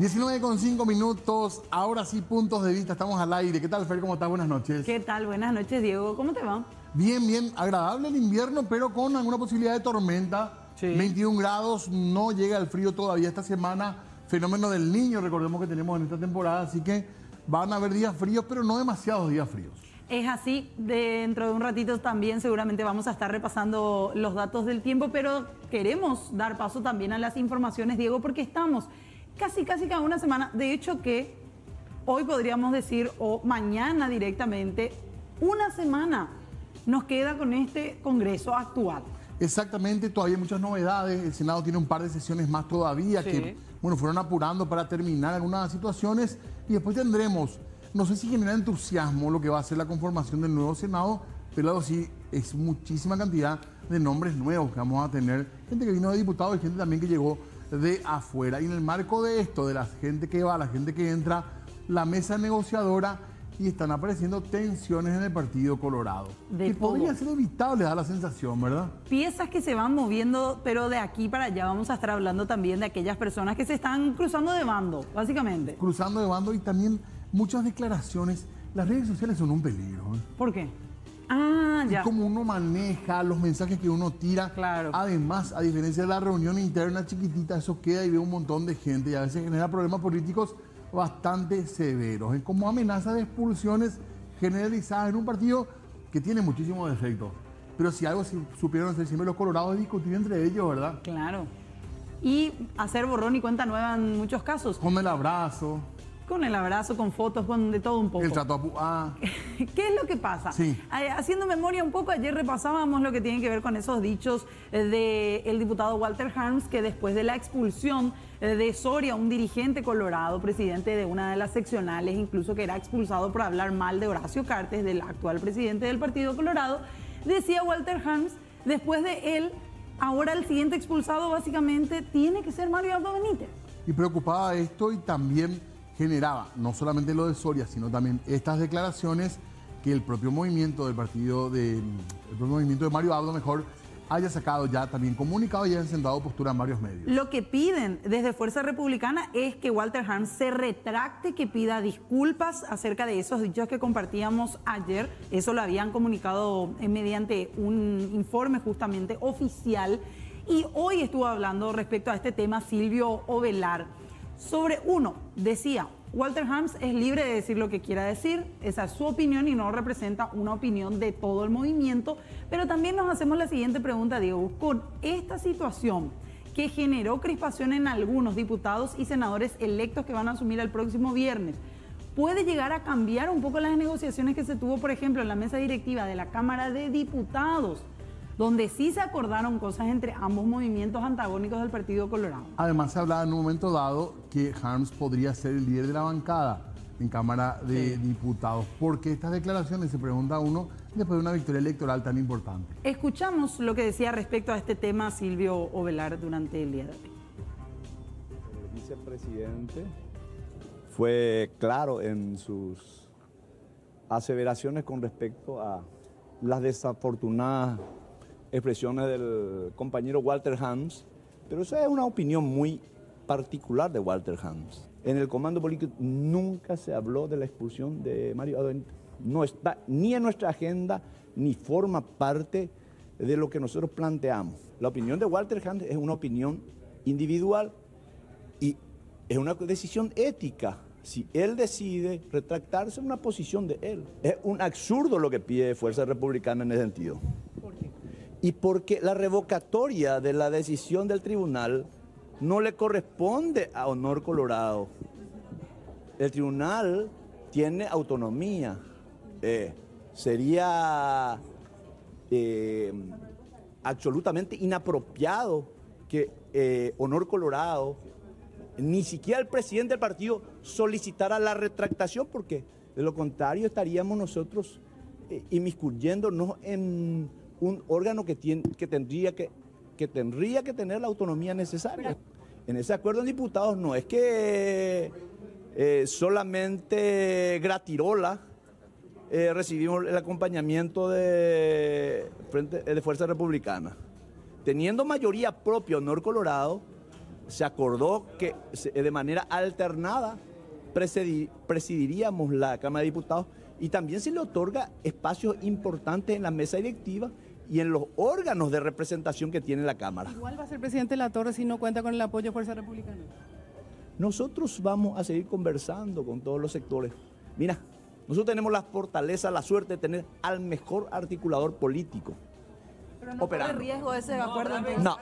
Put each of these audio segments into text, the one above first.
19 con 5 minutos, ahora sí puntos de vista, estamos al aire. ¿Qué tal, Fer? ¿Cómo estás? Buenas noches. ¿Qué tal? Buenas noches, Diego. ¿Cómo te va? Bien, bien, agradable el invierno, pero con alguna posibilidad de tormenta. Sí. 21 grados, no llega el frío todavía esta semana. Fenómeno del niño, recordemos que tenemos en esta temporada, así que van a haber días fríos, pero no demasiados días fríos. Es así, dentro de un ratito también seguramente vamos a estar repasando los datos del tiempo, pero queremos dar paso también a las informaciones, Diego, porque estamos casi, casi cada una semana. De hecho que hoy podríamos decir, o mañana directamente, una semana nos queda con este Congreso actual. Exactamente, todavía hay muchas novedades. El Senado tiene un par de sesiones más todavía Sí. que, bueno, fueron apurando para terminar algunas situaciones y después tendremos, no sé si genera entusiasmo lo que va a ser la conformación del nuevo Senado, pero sí es muchísima cantidad de nombres nuevos que vamos a tener. Gente que vino de diputados y gente también que llegó de afuera. Y en el marco de esto, de la gente que va, la gente que entra, la mesa negociadora y están apareciendo tensiones en el Partido Colorado. De que todo. podría ser evitable, da la sensación, ¿verdad? Piezas que se van moviendo, pero de aquí para allá vamos a estar hablando también de aquellas personas que se están cruzando de bando, básicamente. cruzando de bando y también muchas declaraciones. Las redes sociales son un peligro. ¿eh? ¿Por qué? Ah, ya. Y cómo uno maneja los mensajes que uno tira. Claro. Además, a diferencia de la reunión interna chiquitita, eso queda y ve un montón de gente y a veces genera problemas políticos bastante severos. Es como amenaza de expulsiones generalizadas en un partido que tiene muchísimos defectos. Pero si algo supieron hacer siempre los colorados es discutir entre ellos, ¿verdad? Claro. Y hacer borrón y cuenta nueva en muchos casos. Con el abrazo, Con el abrazo, con fotos, con de todo un poco. el trato a... Ah, ¿Qué es lo que pasa? Sí. Eh, Haciendo memoria un poco, ayer repasábamos lo que tiene que ver con esos dichos del diputado Walter Harms, que después de la expulsión eh, de Soria, un dirigente colorado, presidente de una de las seccionales, incluso que era expulsado por hablar mal de Horacio Cartes, del actual presidente del Partido Colorado, decía Walter Harms, después de él, ahora el siguiente expulsado básicamente tiene que ser Mario Aldo Benítez. y preocupaba esto y también generaba no solamente lo de Soria, sino también estas declaraciones que el propio movimiento del partido de el propio movimiento de Mario Abdo mejor haya sacado ya también comunicado y haya sentado postura en varios medios. Lo que piden desde Fuerza Republicana es que Walter Harms se retracte, que pida disculpas acerca de esos dichos que compartíamos ayer. Eso lo habían comunicado mediante un informe justamente oficial. Y hoy estuvo hablando respecto a este tema Silvio Ovelar. Sobre uno, decía, Walter Harms es libre de decir lo que quiera decir, esa es su opinión y no representa una opinión de todo el movimiento, pero también nos hacemos la siguiente pregunta, Diego, con esta situación que generó crispación en algunos diputados y senadores electos que van a asumir el próximo viernes, puede llegar a cambiar un poco las negociaciones que se tuvo, por ejemplo, en la mesa directiva de la Cámara de Diputados, donde sí se acordaron cosas entre ambos movimientos antagónicos del Partido Colorado. Además se hablaba en un momento dado que Harms podría ser el líder de la bancada en Cámara de Diputados. ¿Por qué estas declaraciones? Se pregunta uno después de una victoria electoral tan importante. Escuchamos lo que decía respecto a este tema Silvio Ovelar durante el día de hoy. El vicepresidente fue claro en sus aseveraciones con respecto a las desafortunadas expresiones del compañero Walter Hams, pero esa es una opinión muy particular de Walter Hams. En el comando político nunca se habló de la expulsión de Mario Adonito. No está ni en nuestra agenda ni forma parte de lo que nosotros planteamos. La opinión de Walter Hams es una opinión individual y es una decisión ética. Si él decide retractarse, es una posición de él. Es un absurdo lo que pide Fuerza Republicana en ese sentido. Y porque la revocatoria de la decisión del tribunal no le corresponde a Honor Colorado. El tribunal tiene autonomía. Eh, sería eh, absolutamente inapropiado que eh, Honor Colorado, ni siquiera el presidente del partido, solicitara la retractación, porque de lo contrario estaríamos nosotros inmiscuyéndonos en un órgano que, tiene, que, tendría que, que tendría que tener la autonomía necesaria. En ese acuerdo en diputados no es que eh, solamente gratirola eh, recibimos el acompañamiento de, frente, de Fuerza Republicana. Teniendo mayoría propia Honor Colorado, se acordó que de manera alternada presidiríamos la Cámara de Diputados y también se le otorga espacios importantes en la mesa directiva y en los órganos de representación que tiene la Cámara. Igual va a ser presidente La Torre si no cuenta con el apoyo de Fuerza Republicana. Nosotros vamos a seguir conversando con todos los sectores. Mira, nosotros tenemos la fortaleza, la suerte de tener al mejor articulador político. Pero no corre riesgo ese acuerdo. No.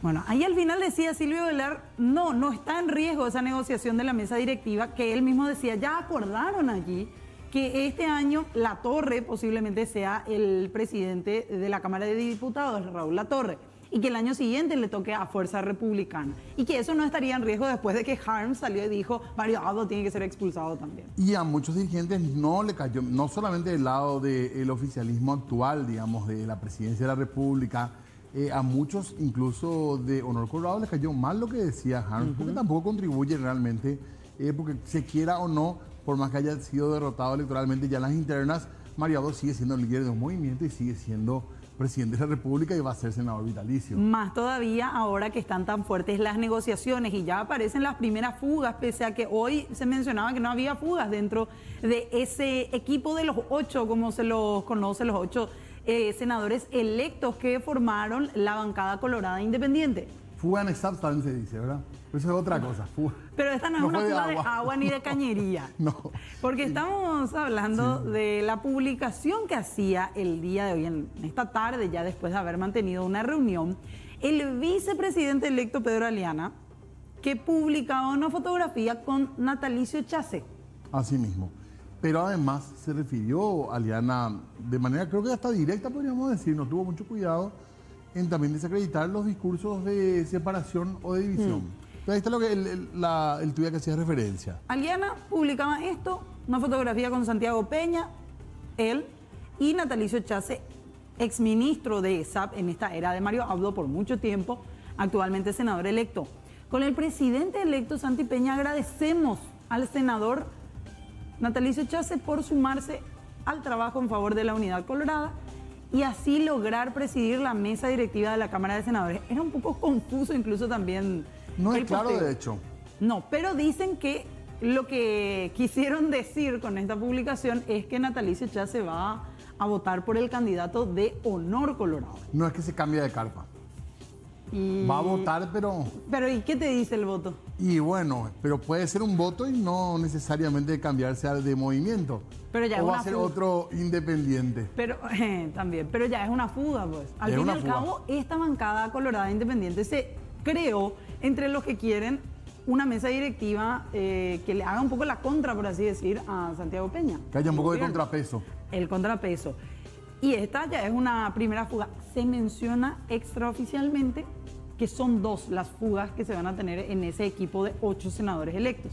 Bueno, ahí al final decía Silvio Velar, no, no está en riesgo esa negociación de la mesa directiva, que él mismo decía, ya acordaron allí que este año La Torre posiblemente sea el presidente de la Cámara de Diputados, Raúl La Torre, y que el año siguiente le toque a Fuerza Republicana. Y que eso no estaría en riesgo después de que Harms salió y dijo, Mario Abdo tiene que ser expulsado también. Y a muchos dirigentes no le cayó, no solamente del lado del oficialismo actual, digamos, de la presidencia de la República, eh, a muchos, incluso de Honor Colorado, les cayó mal lo que decía Harms, porque tampoco contribuye realmente, eh, porque se quiera o no, por más que haya sido derrotado electoralmente ya en las internas, Mariado sigue siendo el líder de un movimiento y sigue siendo presidente de la República y va a ser senador vitalicio. Más todavía ahora que están tan fuertes las negociaciones y ya aparecen las primeras fugas, pese a que hoy se mencionaba que no había fugas dentro de ese equipo de los ocho, como se los conoce, los ocho eh, senadores electos que formaron la bancada colorada independiente. Fuga en se dice, ¿verdad? Eso es otra cosa. Pero esta no es una fuga de agua. ni de cañería. no. Porque estamos hablando de la publicación que hacía el día de hoy, en esta tarde, ya después de haber mantenido una reunión, el vicepresidente electo Pedro Aliana, que publicaba una fotografía con Natalicio Chase. Así mismo. Pero además se refirió Aliana de manera, creo que hasta directa, podríamos decir, no tuvo mucho cuidado en también desacreditar los discursos de separación o de división. Mm. Ahí está lo que el, el, que hacía referencia. Aliana publicaba esto, una fotografía con Santiago Peña, él y Natalicio Chase, exministro de SAP en esta era de Mario Abdo por mucho tiempo, actualmente senador electo. Con el presidente electo Santi Peña agradecemos al senador Natalicio Chase por sumarse al trabajo en favor de la unidad colorada y así lograr presidir la mesa directiva de la Cámara de Senadores. Era un poco confuso incluso también. No es claro, de hecho. No, pero dicen que lo que quisieron decir con esta publicación es que Natalicio ya se va a votar por el candidato de Honor Colorado. No es que se cambie de carpa. Va a votar, pero... Pero ¿y qué te dice el voto? Y bueno, pero puede ser un voto y no necesariamente cambiarse al de movimiento. Pero ya o va a ser otro independiente. Pero eh, también, pero ya es una fuga, pues. Al fin y al cabo, esta bancada colorada independiente se creó entre los que quieren una mesa directiva eh, que le haga un poco la contra, por así decir, a Santiago Peña. Que haya un poco de contrapeso. El contrapeso. Y esta ya es una primera fuga. Se menciona extraoficialmente que son dos las fugas que se van a tener en ese equipo de ocho senadores electos.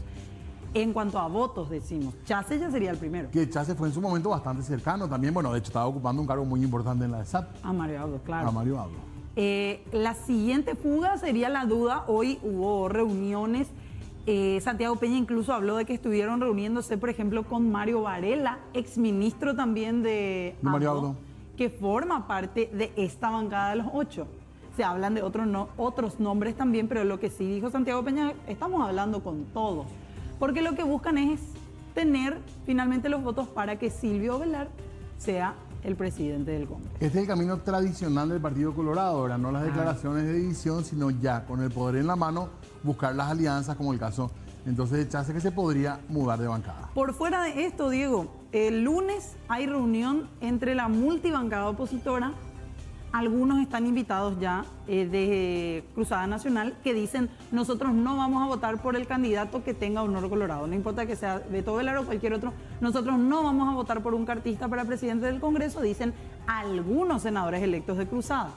En cuanto a votos, decimos, Chase ya sería el primero. Que Chase fue en su momento bastante cercano también. Bueno, de hecho estaba ocupando un cargo muy importante en la SAP. A Mario Abdo, claro. A Mario Abdo. Eh, la siguiente fuga sería la duda. Hoy hubo reuniones. Eh, Santiago Peña incluso habló de que estuvieron reuniéndose, por ejemplo, con Mario Varela, exministro también de, de Mario Abdo, que forma parte de esta bancada de los ocho se hablan de otros, no, otros nombres también, pero lo que sí dijo Santiago Peña, estamos hablando con todos, porque lo que buscan es tener finalmente los votos para que Silvio Velar sea el presidente del Congreso. Este es el camino tradicional del Partido Colorado, ahora no las declaraciones de división, sino ya con el poder en la mano buscar las alianzas, como el caso entonces de Chase que se podría mudar de bancada. Por fuera de esto, Diego, el lunes hay reunión entre la multibancada opositora algunos están invitados ya eh, de Cruzada Nacional que dicen nosotros no vamos a votar por el candidato que tenga honor colorado, no importa que sea Beto Velar o cualquier otro, nosotros no vamos a votar por un cartista para presidente del Congreso, dicen algunos senadores electos de Cruzada.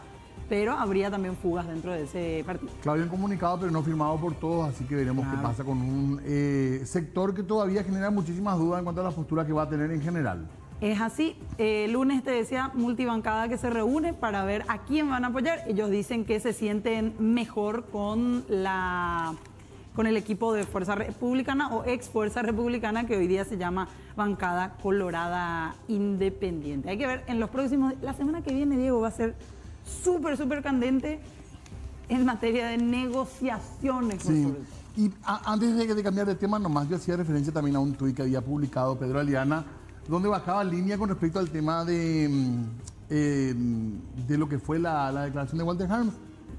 Pero habría también fugas dentro de ese partido. Claro, bien comunicado, pero no firmado por todos, así que veremos qué pasa con un eh, sector que todavía genera muchísimas dudas en cuanto a la postura que va a tener en general. Es así. El lunes te decía multibancada que se reúne para ver a quién van a apoyar. Ellos dicen que se sienten mejor con la con el equipo de Fuerza Republicana o ex Fuerza Republicana que hoy día se llama Bancada Colorada Independiente. Hay que ver en los próximos, la semana que viene, Diego, va a ser súper, súper candente en materia de negociaciones. Sí. Y antes de, de, cambiar de tema, nomás yo hacía referencia también a un tuit que había publicado Pedro Aliana, donde bajaba línea con respecto al tema de, mm, eh, de lo que fue la, declaración de Walter Harms.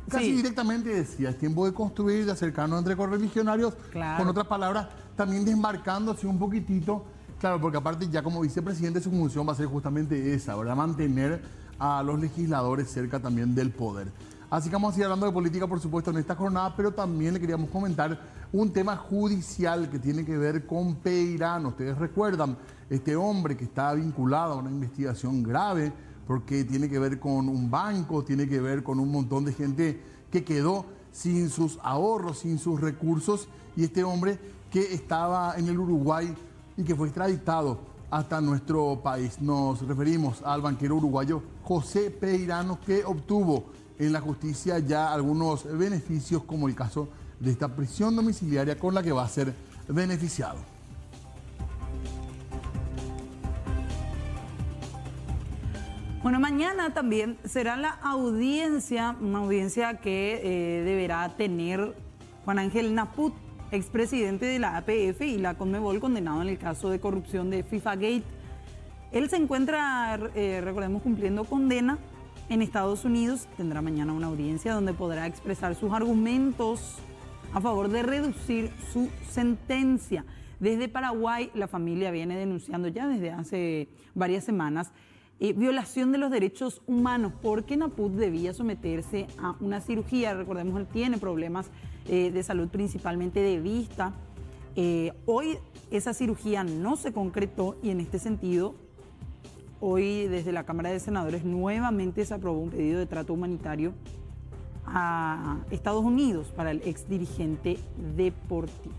Casi directamente decía, es tiempo de construir, de acercarnos entre correligionarios. Con otras palabras, también desmarcándose un poquitito. Claro, porque aparte ya como vicepresidente su función va a ser justamente esa, ¿verdad? Mantener a los legisladores cerca también del poder. Así que vamos a seguir hablando de política, por supuesto, en esta jornada, pero también le queríamos comentar un tema judicial que tiene que ver con Peirano. Ustedes recuerdan, este hombre que está vinculado a una investigación grave porque tiene que ver con un banco, tiene que ver con un montón de gente que quedó sin sus ahorros, sin sus recursos, y este hombre que estaba en el Uruguay y que fue extraditado hasta nuestro país. Nos referimos al banquero uruguayo José Peirano que obtuvo en la justicia ya algunos beneficios, como el caso de esta prisión domiciliaria con la que va a ser beneficiado. Bueno, mañana también será la audiencia, una audiencia que eh, deberá tener Juan Ángel Naput, expresidente de la APF y la Conmebol, condenado en el caso de corrupción de FIFA Gate. Él se encuentra, eh, recordemos, cumpliendo condena en Estados Unidos. Tendrá mañana una audiencia donde podrá expresar sus argumentos a favor de reducir su sentencia. Desde Paraguay, la familia viene denunciando ya desde hace varias semanas eh, violación de los derechos humanos porque Naput debía someterse a una cirugía. Recordemos, él tiene problemas eh, de salud, principalmente de vista. Eh, hoy esa cirugía no se concretó y en este sentido Hoy desde la Cámara de Senadores nuevamente se aprobó un pedido de trato humanitario a Estados Unidos para el ex dirigente deportivo.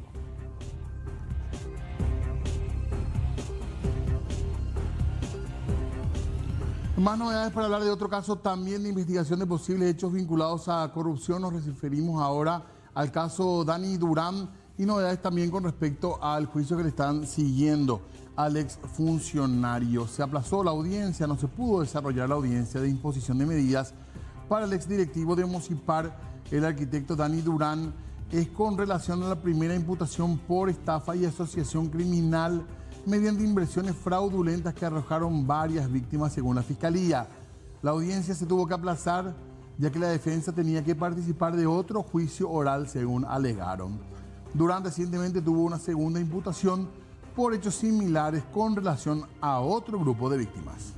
Más novedades para hablar de otro caso también de investigación de posibles hechos vinculados a corrupción. Nos referimos ahora al caso Dani Durán y novedades también con respecto al juicio que le están siguiendo al exfuncionario. Se aplazó la audiencia, no se pudo desarrollar la audiencia de imposición de medidas para el exdirectivo de Mocipar, el arquitecto Dani Durán, es con relación a la primera imputación por estafa y asociación criminal mediante inversiones fraudulentas que arrojaron varias víctimas según la Fiscalía. La audiencia se tuvo que aplazar ya que la defensa tenía que participar de otro juicio oral según alegaron. Durán recientemente tuvo una segunda imputación por hechos similares con relación a otro grupo de víctimas.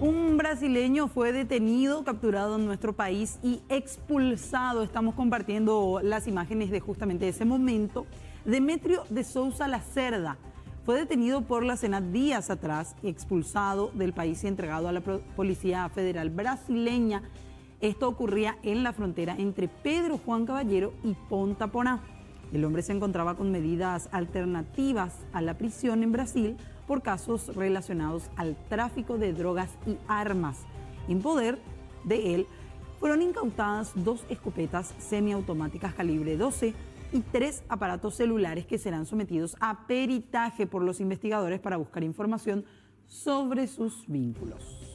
Un brasileño fue detenido, capturado en nuestro país y expulsado. Estamos compartiendo las imágenes de justamente ese momento. Demetrio de Souza Lacerda fue detenido por la Senat días atrás y expulsado del país y entregado a la Policía Federal brasileña esto ocurría en la frontera entre Pedro Juan Caballero y Ponta Poná. El hombre se encontraba con medidas alternativas a la prisión en Brasil por casos relacionados al tráfico de drogas y armas. En poder de él fueron incautadas dos escopetas semiautomáticas calibre 12 y tres aparatos celulares que serán sometidos a peritaje por los investigadores para buscar información sobre sus vínculos.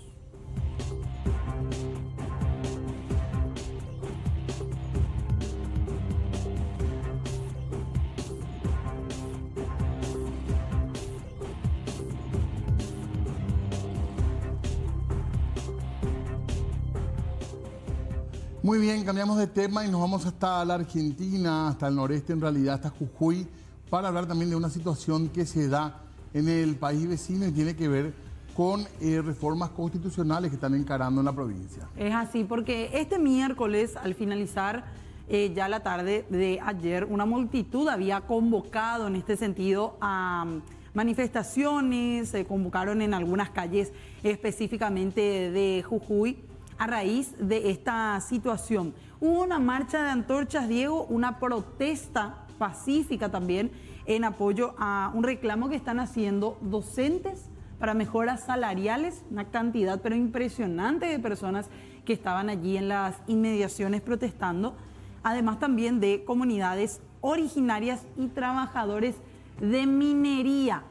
Muy bien, cambiamos de tema y nos vamos hasta la Argentina, hasta el noreste en realidad, hasta Jujuy, para hablar también de una situación que se da en el país vecino y tiene que ver con eh, reformas constitucionales que están encarando en la provincia. Es así, porque este miércoles, al finalizar eh, ya la tarde de ayer, una multitud había convocado en este sentido a mm, manifestaciones, se convocaron en algunas calles específicamente de Jujuy a raíz de esta situación. Hubo una marcha de antorchas, Diego, una protesta pacífica también en apoyo a un reclamo que están haciendo docentes para mejoras salariales, una cantidad pero impresionante de personas que estaban allí en las inmediaciones protestando, además también de comunidades originarias y trabajadores de minería.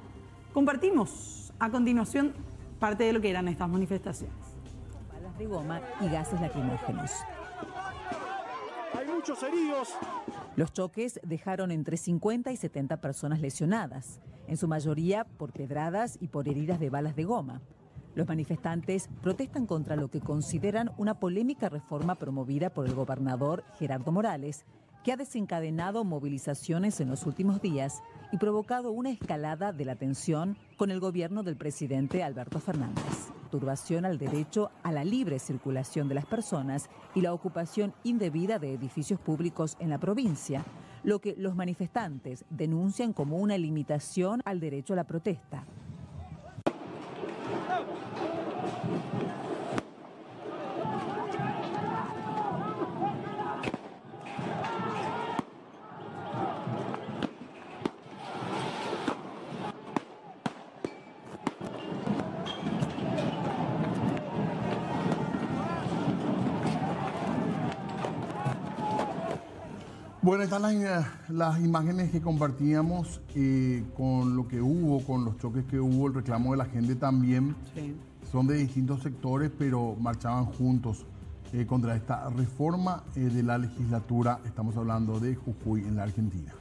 Compartimos A continuación, parte de lo que eran estas manifestaciones. De goma y gases lacrimógenos. Hay muchos heridos. Los choques dejaron entre 50 y 70 personas lesionadas, en su mayoría por pedradas y por heridas de balas de goma. Los manifestantes protestan contra lo que consideran una polémica reforma promovida por el gobernador Gerardo Morales, que ha desencadenado movilizaciones en los últimos días y provocado una escalada de la tensión con el gobierno del presidente Alberto Fernández. Turbación al derecho a la libre circulación de las personas y la ocupación indebida de edificios públicos en la provincia, lo que los manifestantes denuncian como una limitación al derecho a la protesta. Bueno, están las, las imágenes que compartíamos eh, con lo que hubo, con los choques que hubo, el reclamo de la gente también. Sí. Son de distintos sectores, pero marchaban juntos eh, contra esta reforma eh, de la legislatura. Estamos hablando de Jujuy en la Argentina.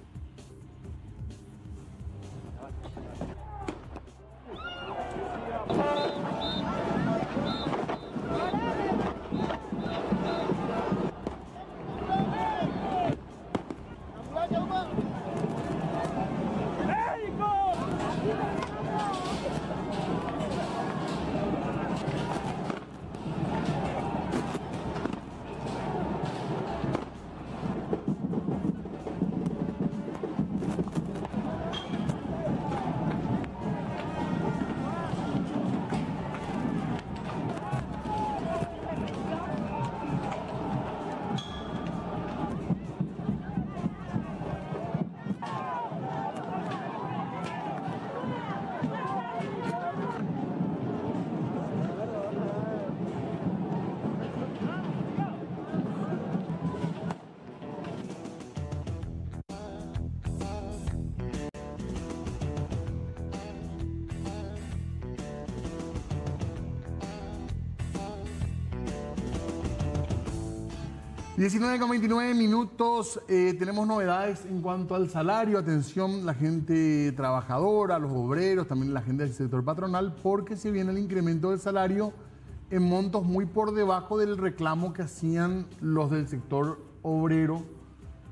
Con 29 minutos. eh, tenemos novedades en cuanto al salario. Atención, la gente trabajadora, los obreros, también la gente del sector patronal, porque se viene el incremento del salario en montos muy por debajo del reclamo que hacían los del sector obrero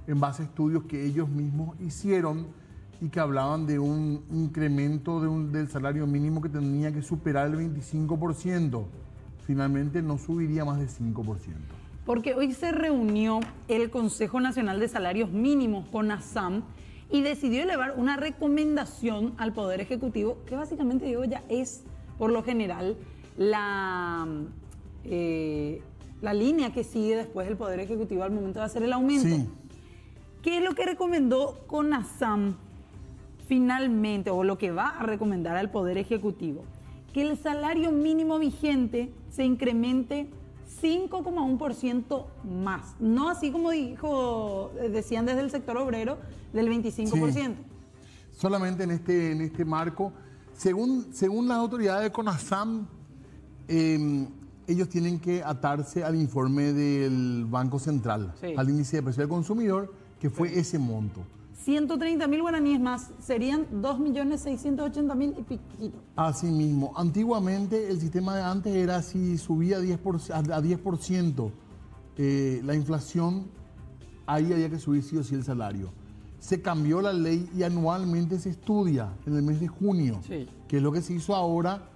en base a estudios que ellos mismos hicieron y que hablaban de un incremento de un- del salario mínimo que tenía que superar el 25%. Finalmente no subiría más de 5%. Porque hoy se reunió el Consejo Nacional de Salarios Mínimos con ASAM y decidió elevar una recomendación al Poder Ejecutivo, que básicamente digo ya es, por lo general, la, eh, la línea que sigue después el Poder Ejecutivo al momento de hacer el aumento. Sí. ¿Qué es lo que recomendó CONASAM finalmente, o lo que va a recomendar al Poder Ejecutivo? Que el salario mínimo vigente se incremente 5,1% más. No así como dijo, eh, decían desde el sector obrero, del 25%. solamente en este, en este marco. Según, según las autoridades de CONASAM, eh, ellos tienen que atarse al informe del Banco Central, Sí. al índice de precio del consumidor, que fue ese monto. 130 mil guaraníes más serían 2.680.000 y piquito. Asimismo, antiguamente el sistema de antes era si subía 10%, a a 10% eh, la inflación, ahí había que subir sí o sí el salario. Se cambió la ley y anualmente se estudia en el mes de junio, Sí. que es lo que se hizo ahora,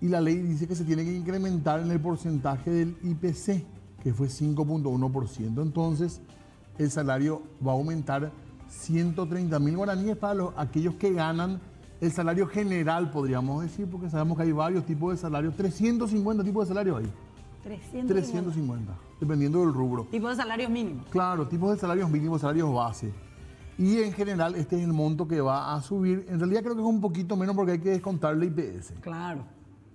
y la ley dice que se tiene que incrementar en el porcentaje del IPC, que fue 5.1%. Entonces, el salario va a aumentar 130 mil guaraníes para los, aquellos que ganan el salario general, podríamos decir, porque sabemos que hay varios tipos de salarios, 350 tipos de salarios hay, 300. 350, dependiendo del rubro. Tipo de salarios mínimos. Claro, tipos de salarios mínimos, salarios base. Y en general este es el monto que va a subir. En realidad creo que es un poquito menos porque hay que descontarle IPS, Claro.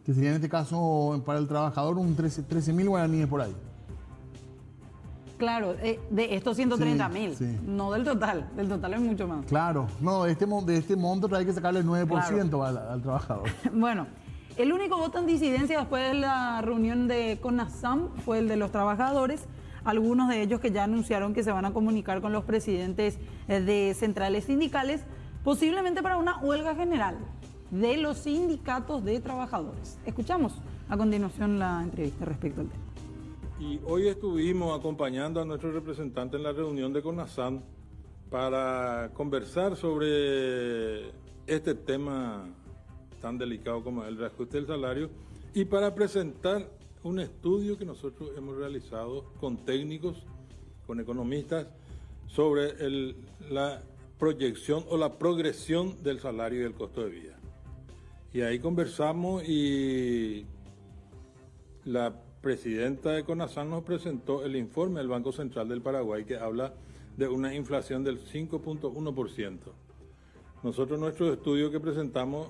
que sería en este caso para el trabajador un 13 mil guaraníes por ahí. Claro, eh, de estos 130 mil, Sí, sí. no del total, del total es mucho más. Claro, no, de este, de este monto hay que sacarle el 9% al, al trabajador. Bueno, el único voto en disidencia después de la reunión de CONASAM fue el de los trabajadores, algunos de ellos que ya anunciaron que se van a comunicar con los presidentes eh, de centrales sindicales, posiblemente para una huelga general de los sindicatos de trabajadores. Escuchamos a continuación la entrevista respecto al tema. Y hoy estuvimos acompañando a nuestro representante en la reunión de CONASAM para conversar sobre este tema tan delicado como el reajuste del salario y para presentar un estudio que nosotros hemos realizado con técnicos, con economistas, sobre la proyección o la progresión del salario y del costo de vida. Y ahí conversamos y la presidenta de CONASAN nos presentó el informe del Banco Central del Paraguay que habla de una inflación del 5.1%. Nosotros nuestro estudio que presentamos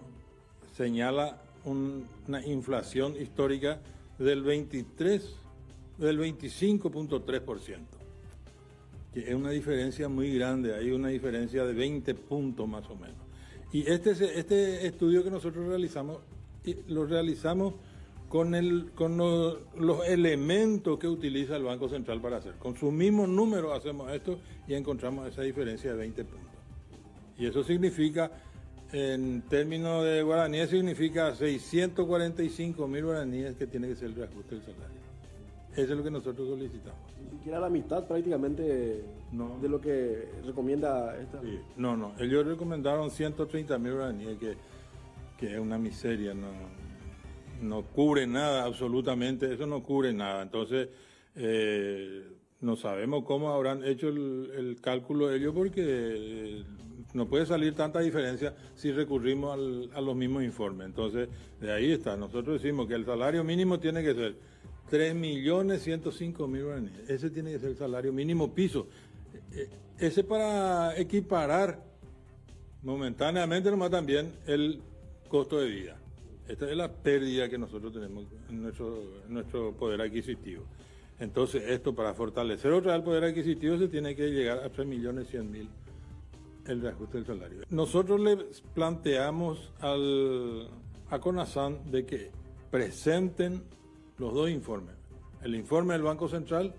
señala un- una inflación histórica del 23, del 25.3%, que es una diferencia muy grande, hay una diferencia de 20 puntos más o menos. Y este, este estudio que nosotros realizamos, lo realizamos con, el, con lo- los elementos que utiliza el Banco Central para hacer. Con sus mismos números hacemos esto y encontramos esa diferencia de 20 puntos. Y eso significa, en términos de guaraníes, significa 645 mil guaraníes que tiene que ser el reajuste del salario. Eso es lo que nosotros solicitamos. Ni siquiera la mitad prácticamente No. de lo que recomienda esta. Sí. No, no, ellos recomendaron 130 mil guaraníes, que, que es una miseria, no, no cubre nada, absolutamente, eso no cubre nada. Entonces, eh, no sabemos cómo habrán hecho el, el cálculo ellos, porque eh, no puede salir tanta diferencia si recurrimos al- a los mismos informes. Entonces, de ahí está, nosotros decimos que el salario mínimo tiene que ser 3.105.000 guaraníes. Ese tiene que ser el salario mínimo piso. Eh, Ese para equiparar momentáneamente nomás también el costo de vida. Esta es la pérdida que nosotros tenemos en nuestro, nuestro poder adquisitivo. Entonces, esto para fortalecer otra vez el poder adquisitivo se tiene que llegar a 3.100.000 el reajuste del salario. Nosotros le planteamos al, a CONASAN de que presenten los dos informes. El informe del Banco Central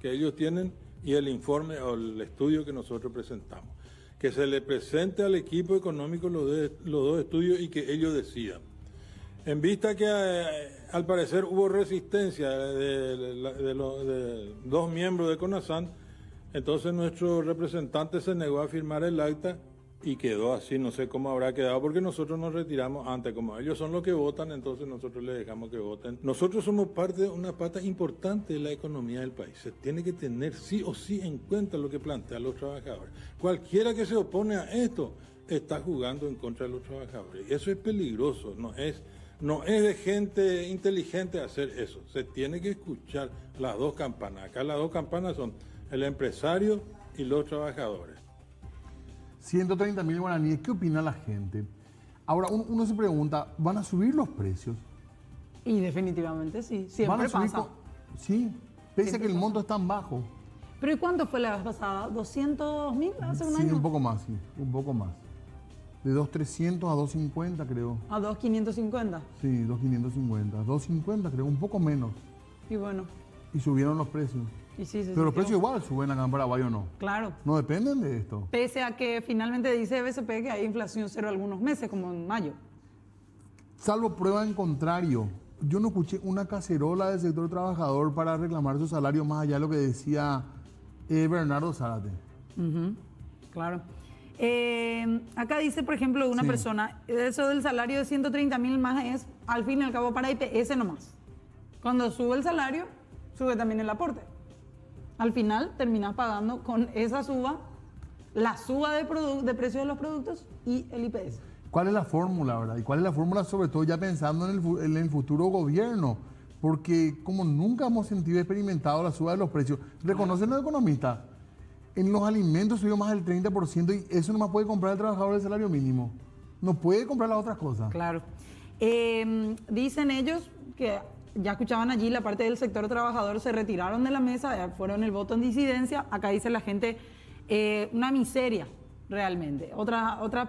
que ellos tienen y el informe o el estudio que nosotros presentamos. Que se le presente al equipo económico los dos estudios y que ellos decidan. En vista que eh, al parecer hubo resistencia de, de- de de dos miembros de CONASAN, entonces nuestro representante se negó a firmar el acta y quedó así, no sé cómo habrá quedado, porque nosotros nos retiramos antes, como ellos son los que votan, entonces nosotros les dejamos que voten. Nosotros somos parte de una pata importante de la economía del país. Se tiene que tener sí o sí en cuenta lo que plantean los trabajadores. Cualquiera que se opone a esto está jugando en contra de los trabajadores. Eso es peligroso, no es, no es de gente inteligente hacer eso. Se tiene que escuchar las dos campanas. Acá las dos campanas son el empresario y los trabajadores. 130 mil guaraníes, ¿qué opina la gente? Ahora, un- uno se pregunta, ¿van a subir los precios? Y definitivamente sí, ¿Van a subir pasa. Sí, pese a que el monto es tan bajo. Pero ¿y cuánto fue la vez pasada? ¿200 mil hace un Sí, año? un poco más, sí, un poco más. De 2.300 a 2.50 creo. A 2.550. Sí, 2.550. 2.50 creo, un poco menos. Y bueno, Y subieron los precios. y sí, Pero los precios igual suben acá en Paraguay o no. Claro. No dependen de esto. Pese a que finalmente dice BCP que hay inflación cero algunos meses, como en mayo. Salvo prueba en contrario. Yo no escuché una cacerola del sector trabajador para reclamar su salario más allá de lo que decía eh, Bernardo Zárate. Claro. Eh, acá dice, por ejemplo, una Sí. persona, eso del salario de 130 mil más es, al fin y al cabo, para IPS nomás. Cuando sube el salario, sube también el aporte. Al final terminas pagando con esa suba, la suba de, de precio de los productos y el IPS. ¿Cuál es la fórmula, verdad? Y cuál es la fórmula sobre todo ya pensando en el, en el futuro gobierno? Porque como nunca hemos sentido experimentado la suba de los precios, reconocen los economistas, en los alimentos subió más del 30% y eso no más puede comprar el trabajador del salario mínimo. No puede comprar las otras cosas. Claro. Eh, dicen ellos que ya escuchaban allí la parte del sector trabajador, se retiraron de la mesa, fueron el voto en disidencia. Acá dice la gente, eh, una miseria realmente. Otras otras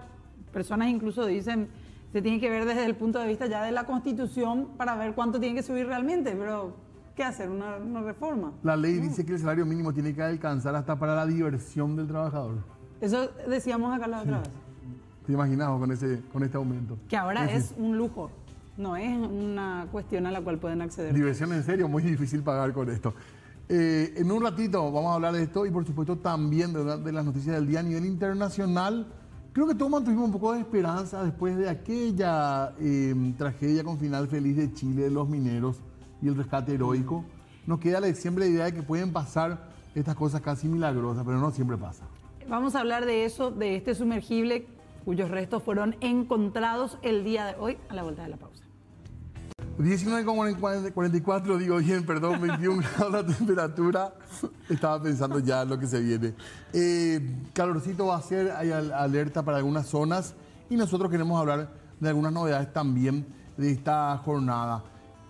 personas incluso dicen, se tiene que ver desde el punto de vista ya de la constitución para ver cuánto tiene que subir realmente, pero ¿qué hacer? Una, una reforma. La ley dice que el salario mínimo tiene que alcanzar hasta para la diversión del trabajador. Eso decíamos acá la otra vez. ¿Te imaginas con, ese, con este aumento? Que ahora es un lujo, no es una cuestión a la cual pueden acceder. Diversión en serio, muy difícil pagar con esto. Eh, en un ratito vamos a hablar de esto y por supuesto también de, de las noticias del día a nivel internacional. Creo que todos mantuvimos un poco de esperanza después de aquella eh, tragedia con final feliz de Chile, de los mineros y el rescate heroico. Nos queda la, siempre la idea de que pueden pasar estas cosas casi milagrosas, pero no siempre pasa. Vamos a hablar de eso, de este sumergible cuyos restos fueron encontrados el día de hoy a la vuelta de la pausa. 19,44, digo bien, perdón, 21 grados la temperatura. Estaba pensando ya en lo que se viene. Eh, calorcito va a ser, hay alerta para algunas zonas y nosotros queremos hablar de algunas novedades también de esta jornada.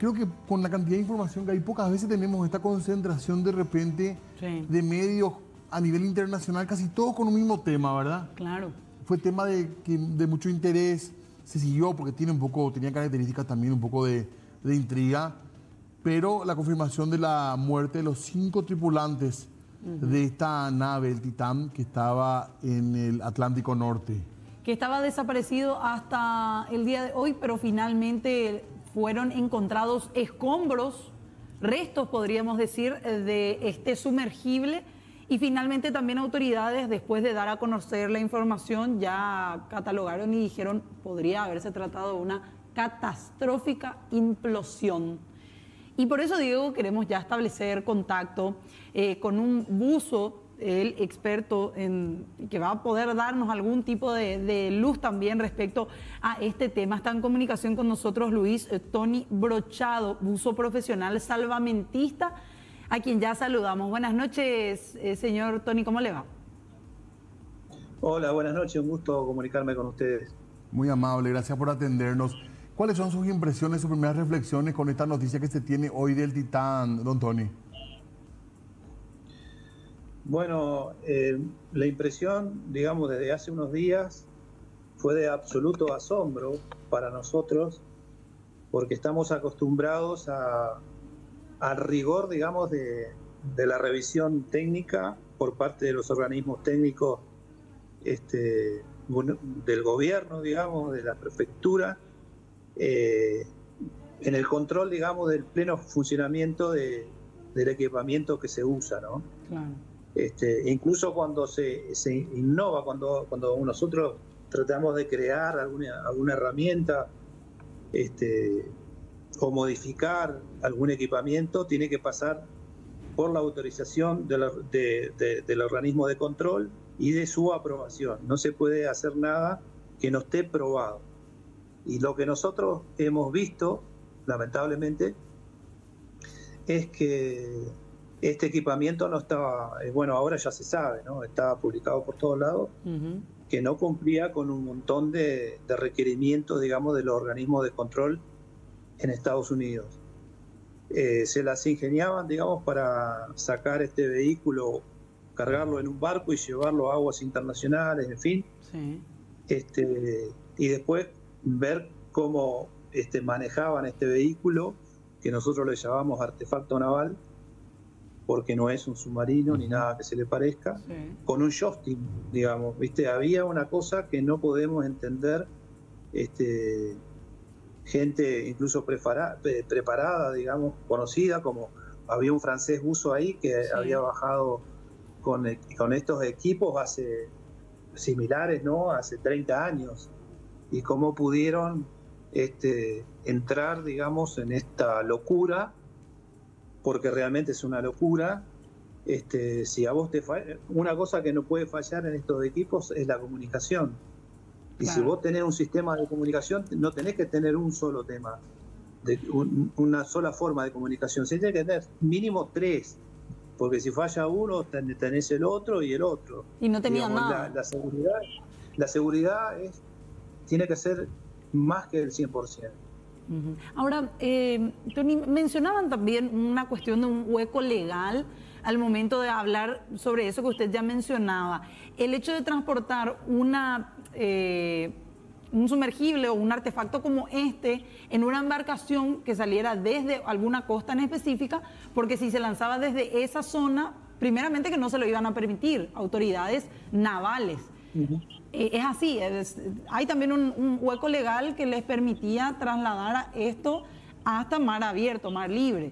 Creo que con la cantidad de información que hay, pocas veces tenemos esta concentración de repente Sí. de medios a nivel internacional, casi todos con un mismo tema, ¿verdad? Claro. fue tema de, de mucho interés, se siguió porque tiene un poco, tenía características también un poco de, de intriga, pero la confirmación de la muerte de los cinco tripulantes de esta nave, el Titán, que estaba en el Atlántico Norte. que estaba desaparecido hasta el día de hoy, pero finalmente fueron encontrados escombros, restos podríamos decir, de este sumergible. Y finalmente también autoridades, después de dar a conocer la información, ya catalogaron y dijeron podría haberse tratado de una catastrófica implosión. Y por eso, Diego, queremos ya establecer contacto eh, con un buzo, el experto en, que va a poder darnos algún tipo de, de luz también respecto a este tema. Está en comunicación con nosotros Luis eh, Tony Brochado, buzo profesional salvamentista, a quien ya saludamos. Buenas noches, eh, señor Tony, ¿cómo le va? Hola, buenas noches, un gusto comunicarme con ustedes. Muy amable, gracias por atendernos. ¿Cuáles son sus impresiones, sus primeras reflexiones con esta noticia que se tiene hoy del Titán, don Tony? Bueno, eh, la impresión, digamos, desde hace unos días fue de absoluto asombro para nosotros, porque estamos acostumbrados a, al rigor, digamos, de, la revisión técnica por parte de los organismos técnicos este, del gobierno, digamos, de la prefectura, eh, en el control, digamos, del pleno funcionamiento de- del equipamiento que se usa, ¿no? Claro. Este, incluso cuando se, se innova, cuando, cuando nosotros tratamos de crear alguna, alguna herramienta este, o modificar algún equipamiento, tiene que pasar por la autorización de del organismo de control y de su aprobación. No se puede hacer nada que no esté probado. Y lo que nosotros hemos visto, lamentablemente, es que este equipamiento no estaba, eh, bueno, ahora ya se sabe, ¿no? Estaba publicado por todos lados, que no cumplía con un montón de, de requerimientos, digamos, de los organismos de control en Estados Unidos. Eh, se las ingeniaban, digamos, para sacar este vehículo, cargarlo en un barco y llevarlo a aguas internacionales, en fin, Sí. este, y después ver cómo este, manejaban este vehículo, que nosotros le llamamos artefacto naval, porque no es un submarino ni nada que se le parezca, Sí. con un joystick, digamos, ¿viste? Había una cosa que no podemos entender, este, gente incluso prepara- pre- preparada, digamos, conocida, como había un francés buzo ahí que Sí. había bajado con, e- con estos equipos hace similares, ¿no? Hace 30 años. Y cómo pudieron este, entrar, digamos, en esta locura, porque realmente es una locura, este, si a vos te falla, una cosa que no puede fallar en estos equipos es la comunicación. Y si vos tenés un sistema de comunicación, no tenés que tener un solo tema, de, un- una sola forma de comunicación, se tiene que tener mínimo tres, porque si falla uno, ten- tenés el otro y el otro. Y no tenían Digamos, nada. La, la seguridad, la seguridad es, tiene que ser más que el 100%. Ahora, eh, Tony, mencionaban también una cuestión de un hueco legal al momento de hablar sobre eso que usted ya mencionaba. El hecho de transportar una, eh, un sumergible o un artefacto como este en una embarcación que saliera desde alguna costa en específica, porque si se lanzaba desde esa zona, primeramente que no se lo iban a permitir autoridades navales. Eh, es así, es- hay también un, un hueco legal que les permitía trasladar a esto hasta mar abierto, mar libre.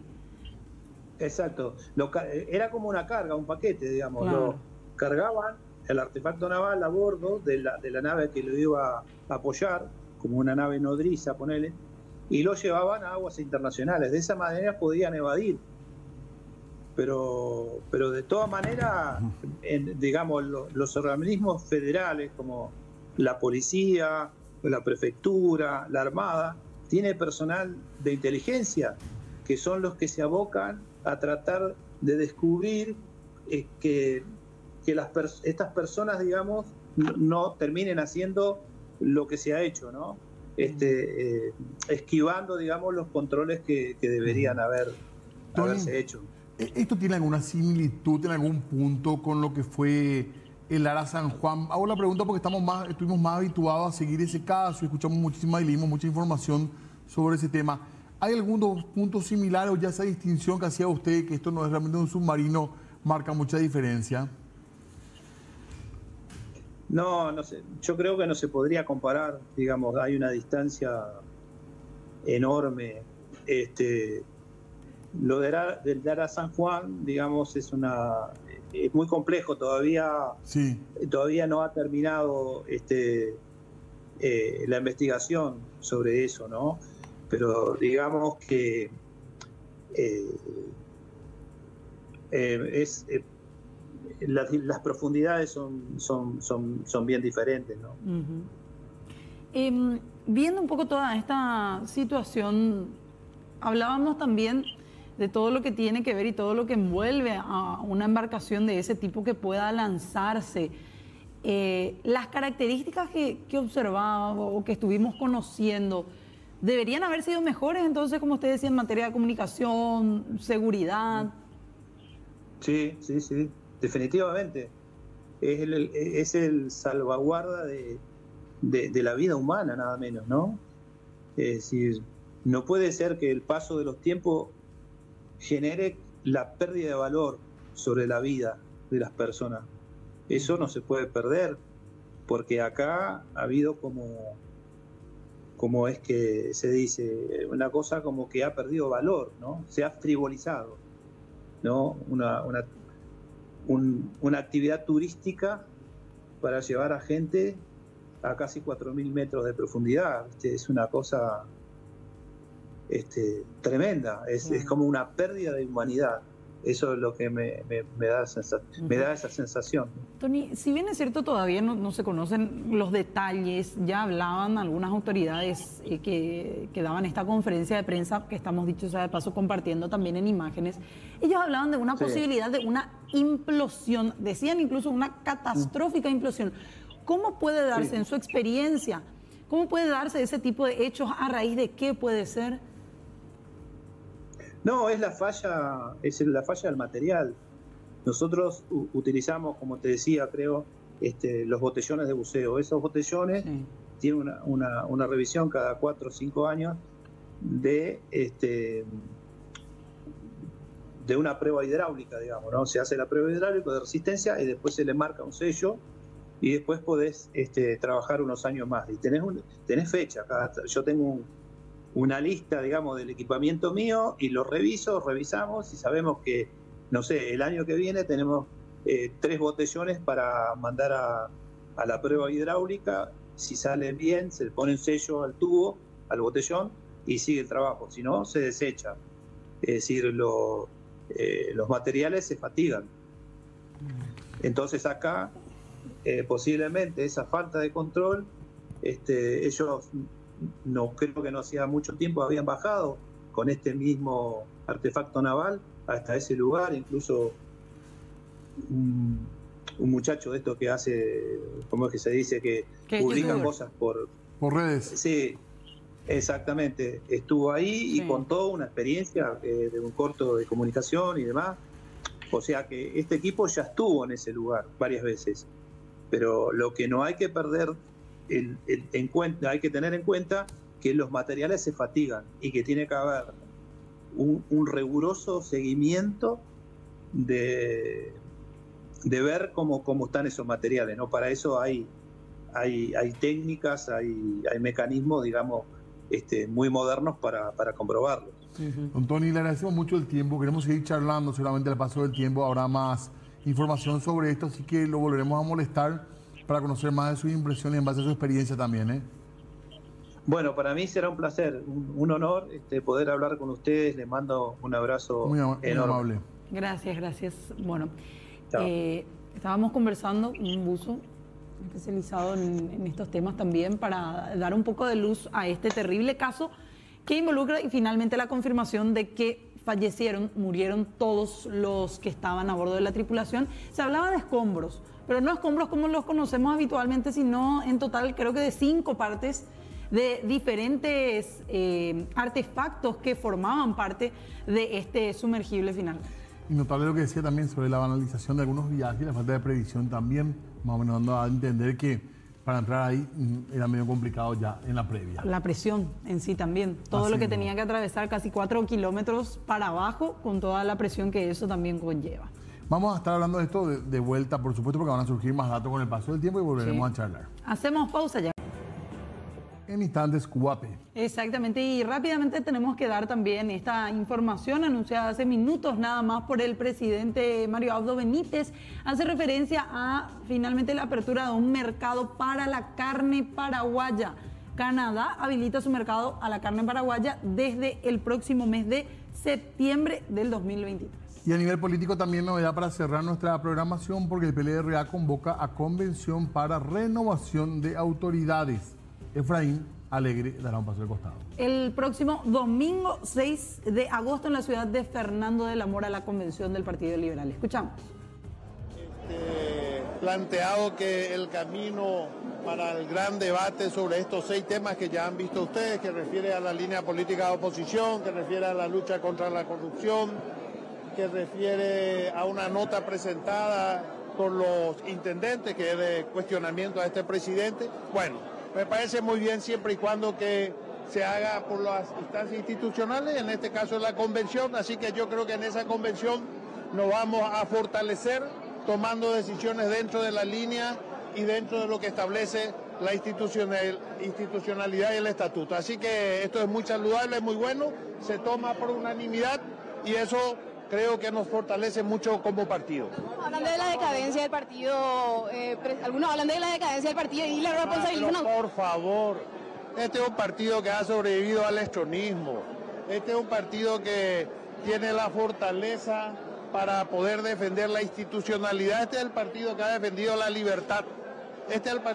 Exacto. Lo ca- era como una carga, un paquete, digamos. Claro. Lo cargaban el artefacto naval a bordo de la, de la nave que lo iba a apoyar, como una nave nodriza, ponele, y lo llevaban a aguas internacionales. De esa manera podían evadir. Pero, pero de todas maneras, en- digamos, lo- los organismos federales como la policía, la prefectura, la armada, tiene personal de inteligencia que son los que se abocan a tratar de descubrir eh, que, que las pers- estas personas, digamos, no, no terminen haciendo lo que se ha hecho, ¿no? Este, eh, esquivando, digamos, los controles que, que deberían haber, Tony, haberse hecho. ¿E- ¿Esto tiene alguna similitud en algún punto con lo que fue el Ara San Juan? Hago la pregunta porque estamos más, estuvimos más habituados a seguir ese caso, escuchamos muchísima y leímos mucha información sobre ese tema. ¿Hay algunos puntos similares o ya esa distinción que hacía usted, que esto no es realmente un submarino, marca mucha diferencia? No, no sé. Yo creo que no se podría comparar, digamos, hay una distancia enorme. Este, lo de Ara- del Dara San Juan, digamos, es una es muy complejo todavía. Sí. Todavía no ha terminado este eh, la investigación sobre eso, ¿no? Pero digamos que eh, eh, es eh, las, las profundidades son, son, son, son bien diferentes, ¿no? Em, viendo un poco toda esta situación, hablábamos también de todo lo que tiene que ver y todo lo que envuelve a una embarcación de ese tipo que pueda lanzarse. Eh, las características que, que o que estuvimos conociendo, ¿deberían haber sido mejores entonces, como usted decía, en materia de comunicación, seguridad? Sí, sí, sí, definitivamente. Es el, es el salvaguarda de, de, de la vida humana, nada menos, ¿no? Es decir, no puede ser que el paso de los tiempos genere la pérdida de valor sobre la vida de las personas. Eso no se puede perder, porque acá ha habido como, como es que se dice, una cosa como que ha perdido valor, ¿no? Se ha frivolizado. ¿no? Una, una, un- una actividad turística para llevar a gente a casi 4.000 metros de profundidad. Es una cosa este, tremenda, es, es como una pérdida de humanidad. Eso es lo que me, me- me da, sensa- me da esa sensación. Tony, si bien es cierto, todavía no, no se conocen los detalles, ya hablaban algunas autoridades eh, que, que daban esta conferencia de prensa, que estamos dicho sea de paso compartiendo también en imágenes, ellos hablaban de una Sí. posibilidad de una implosión, decían incluso una catastrófica implosión. ¿Cómo puede darse Sí. en su experiencia? ¿Cómo puede darse ese tipo de hechos? ¿A raíz de qué puede ser? No, es la falla, es la falla del material. Nosotros utilizamos, como te decía, creo, este, los botellones de buceo. Esos botellones Sí. tienen una, una- una revisión cada cuatro o cinco años de este de una prueba hidráulica, digamos, ¿no? Se hace la prueba hidráulica de resistencia y después se le marca un sello y después podés este, trabajar unos años más. Y tenés, un- tenés fecha. cada- yo tengo un- una lista, digamos, del equipamiento mío y lo reviso, revisamos y sabemos que, no sé, el año que viene tenemos eh, tres botellones para mandar a, a la prueba hidráulica. Si sale bien, se le pone sello al tubo, al botellón y sigue el trabajo. Si no, se desecha. Es decir, lo- eh, los materiales se fatigan. Entonces acá, eh, posiblemente esa falta de control, este, ellos no creo que no hacía mucho tiempo habían bajado con este mismo artefacto naval hasta ese lugar, incluso un, un muchacho de esto que hace, ¿cómo es que se dice? Que publican cosas por... Por redes. Sí, Exactamente, estuvo ahí y Sí. contó una experiencia eh, de un corto de comunicación y demás. O sea que este equipo ya estuvo en ese lugar varias veces. Pero lo que no hay que perder en, en- en cuenta, hay que tener en cuenta que los materiales se fatigan y que tiene que haber un, un riguroso seguimiento de, de ver cómo, cómo están esos materiales. ¿no? Para eso hay, hay, hay técnicas, hay, hay mecanismos, digamos, este, muy modernos para, para comprobarlo. Don Tony, le agradecemos mucho el tiempo. Queremos seguir charlando, seguramente al paso del tiempo habrá más información sobre esto, así que lo volveremos a molestar para conocer más de sus impresiones en base a su experiencia también. ¿eh? Bueno, para mí será un placer, un, un honor este, poder hablar con ustedes. Les mando un abrazo Muy, ama- muy enorme. amable. Gracias, gracias. Bueno, eh, estábamos conversando, un buzo especializado en, en estos temas también, para dar un poco de luz a este terrible caso que involucra y finalmente la confirmación de que fallecieron, murieron todos los que estaban a bordo de la tripulación. Se hablaba de escombros, pero no escombros como los conocemos habitualmente, sino en total creo que de cinco partes de diferentes eh, artefactos que formaban parte de este sumergible final. Y notable lo que decía también sobre la banalización de algunos viajes y la falta de previsión también, más o menos dando a entender que para entrar ahí mm, era medio complicado ya en la previa. La presión en sí también. Todo Así lo que tenía que atravesar casi cuatro kilómetros para abajo, con toda la presión que eso también conlleva. Vamos a estar hablando de esto de, de vuelta, por supuesto, porque van a surgir más datos con el paso del tiempo y volveremos Sí. a charlar. Hacemos pausa ya. En instantes, Cuape. Exactamente, y rápidamente tenemos que dar también esta información anunciada hace minutos nada más por el presidente Mario Abdo Benítez. Hace referencia a finalmente la apertura de un mercado para la carne paraguaya. Canadá habilita su mercado a la carne paraguaya desde el próximo mes de septiembre del 2023. Y a nivel político también novedad para cerrar nuestra programación porque el PLRA convoca a convención para renovación de autoridades. Efraín Alegre dará un paso al costado. El próximo domingo 6 de agosto en la ciudad de Fernando de la Mora, la convención del Partido Liberal. Escuchamos. eh, planteado que el camino para el gran debate sobre estos seis temas que ya han visto ustedes, que refiere a la línea política de oposición, que refiere a la lucha contra la corrupción, que refiere a una nota presentada por los intendentes, que es de cuestionamiento a este presidente. Bueno, me parece muy bien siempre y cuando que se haga por las instancias institucionales, en este caso la convención, así que yo creo que en esa convención nos vamos a fortalecer tomando decisiones dentro de la línea y dentro de lo que establece la institucional- institucionalidad y el estatuto. Así que esto es muy saludable, muy bueno, se toma por unanimidad y eso creo que nos fortalece mucho como partido. Hablan de la decadencia del partido, eh, algunos hablan de la decadencia del partido y la responsabilidad. Pero por favor, este es un partido que ha sobrevivido al estronismo. Este es un partido que tiene la fortaleza para poder defender la institucionalidad. Este es el partido que ha defendido la libertad. Este es el partido